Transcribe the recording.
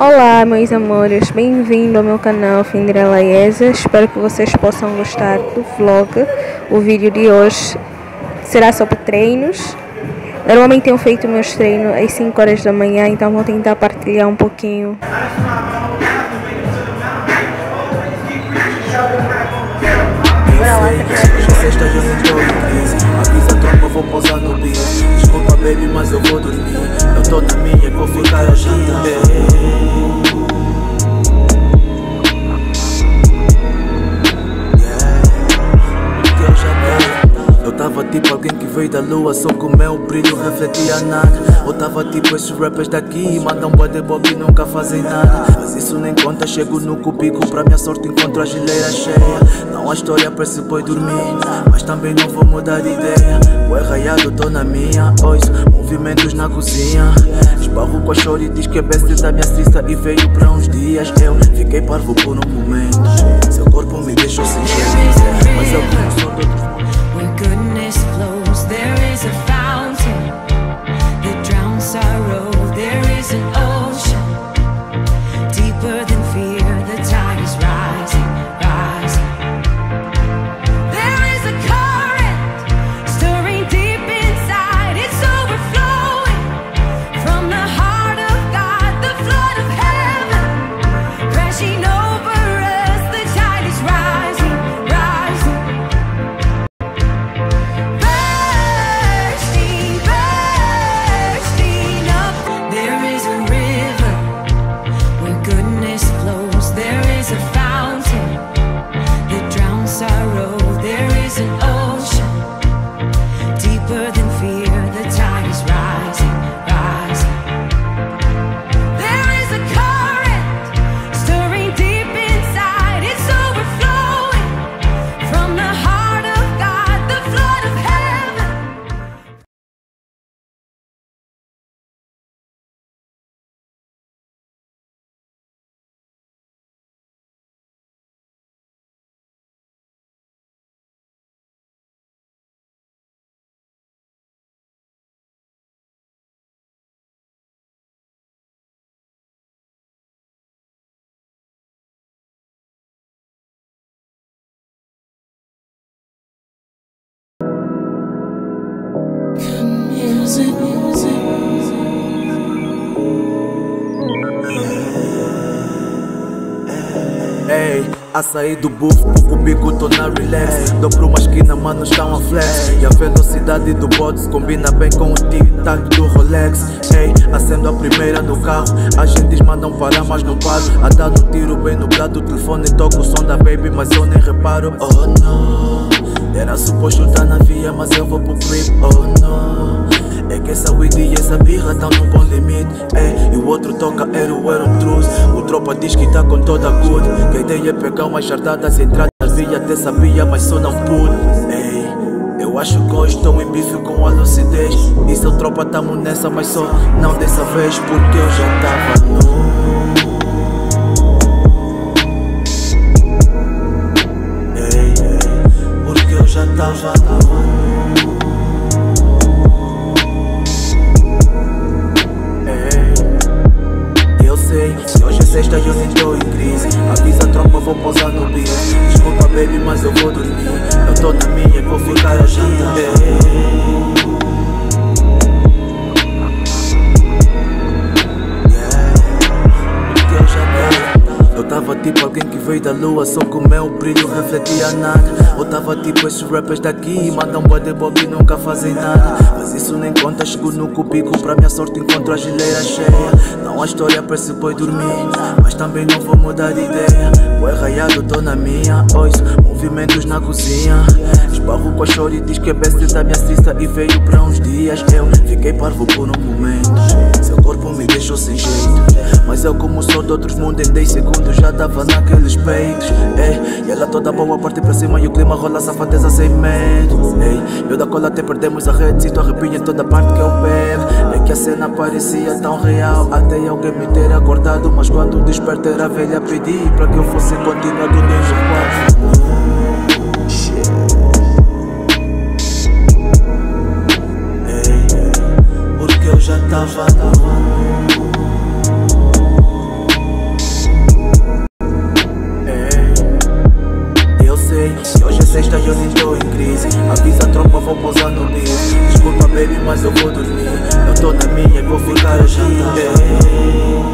Olá, meus amores, bem-vindo ao meu canal Findrela Iesa. Espero que vocês possam gostar do vlog. O vídeo de hoje será sobre treinos. Normalmente tenho feito meus treinos às 5 horas da manhã, então vou tentar partilhar um pouquinho. Desculpa baby, mas eu vou dormir Eu tô na minha vou ficar tava tipo alguém que veio da lua Só que o meu brilho refletia nada. Ou tava tipo esses rappers daqui Mandam boa de bob e nunca fazem nada. Mas isso nem conta, chego no cubico Pra minha sorte encontro a gileira cheia. Não há história pra esse boi dormir Mas também não vou mudar de ideia. Boé raiado, tô na minha Ouço movimentos na cozinha. Esbarro com a chore e diz que é best da minha cista E veio pra uns dias. Eu fiquei parvo por um momento. Seu corpo me deixou sem jeito Mas eu sou Ei, a sair do buff, o bico tô na relax. Dou pra uma esquina, mano, estão a flex. E a velocidade do bots combina bem com o tic-tac do Rolex. Ei, acendo a primeira no carro. As gentes mandam parar, mas não paro. A dar um tiro bem no prato, o telefone toca o som da baby Mas eu nem reparo, oh não. Era suposto estar na via, mas eu vou pro crib, oh não é que essa weed e essa birra tão num bom limite. É, E o outro toca era o Aaron Truz O tropa diz que tá com toda good. Que a ideia é pegar umas jardadas Entrar na via até sabia mas só não pude. Ei, eu acho que hoje estou em bife com a lucidez. E seu tropa tamo nessa mas só não dessa vez. Porque eu já tava nu. Ei, ei, porque eu já tava dormir. Eu tô na minha vou ficar a jantar Eu tava tipo alguém que veio da lua Só que o meu brilho refletia nada. Ou tava tipo esses rappers daqui Mandam boa de bob e nunca fazem nada. Mas isso nem conta, chego no cubico Pra minha sorte encontro a gileira cheia. Não há história pra esse boi dormir Mas também não vou mudar de ideia. Boé raiado, tô na minha Ouço movimentos na cozinha Esbarro com a chore e diz que é best da minha cista E veio pra uns dias. Eu fiquei parvo por um momento. Seu corpo me deixou sem jeito. Mas eu como sou de outros mundos Em 10 segundos já tava naqueles peitos Ei, E ela toda boa parte pra cima E o clima rola safadeza sem medo Ei, Eu da cola até perdemos a rede Sinto arrepio em toda parte que eu pego É que a cena parecia tão real Até alguém me ter acordado. Mas quando despertei a velha pedir Pra que eu fosse continuar do Ninja 4 tava Ei, Eu sei que hoje é sexta e eu estou em crise. Avisa a tropa, vou pousar no bis Desculpa baby, mas eu vou dormir. Eu tô na minha e vou ficar a jantar